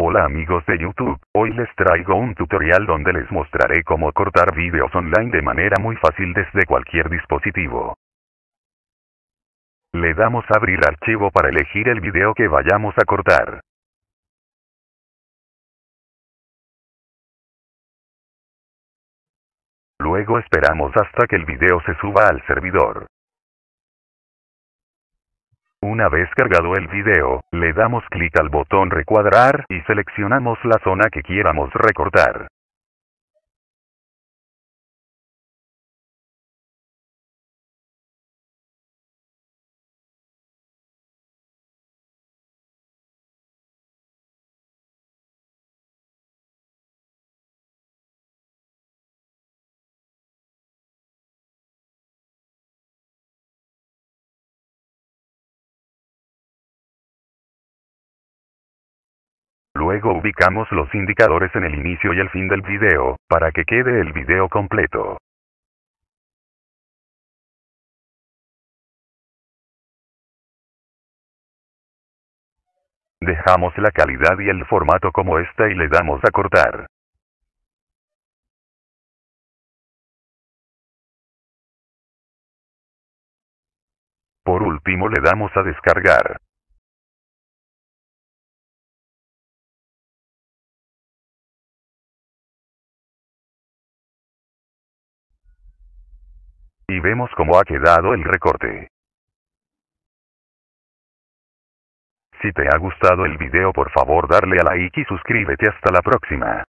Hola amigos de YouTube, hoy les traigo un tutorial donde les mostraré cómo cortar vídeos online de manera muy fácil desde cualquier dispositivo. Le damos a abrir archivo para elegir el video que vayamos a cortar. Luego esperamos hasta que el video se suba al servidor. Una vez cargado el video, le damos clic al botón recuadrar y seleccionamos la zona que quieramos recortar. Luego ubicamos los indicadores en el inicio y el fin del video, para que quede el video completo. Dejamos la calidad y el formato como está y le damos a cortar. Por último le damos a descargar. Y vemos cómo ha quedado el recorte. Si te ha gustado el video por favor darle a like y suscríbete hasta la próxima.